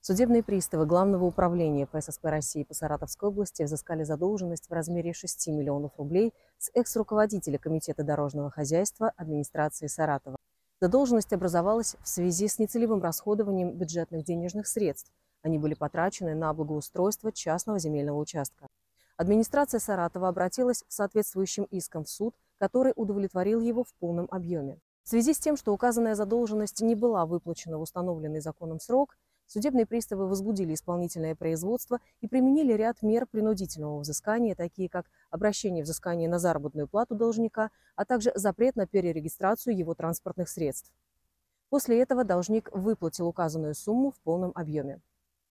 Судебные приставы Главного управления ФССП России по Саратовской области взыскали задолженность в размере 6 миллионов рублей с экс-руководителя Комитета дорожного хозяйства администрации Саратова. Задолженность образовалась в связи с нецелевым расходованием бюджетных денежных средств. Они были потрачены на благоустройство частного земельного участка. Администрация Саратова обратилась с соответствующим иском в суд, который удовлетворил его в полном объеме. В связи с тем, что указанная задолженность не была выплачена в установленный законом срок, Судебные приставы возбудили исполнительное производство и применили ряд мер принудительного взыскания, такие как обращение взыскания на заработную плату должника, а также запрет на перерегистрацию его транспортных средств. После этого должник выплатил указанную сумму в полном объеме.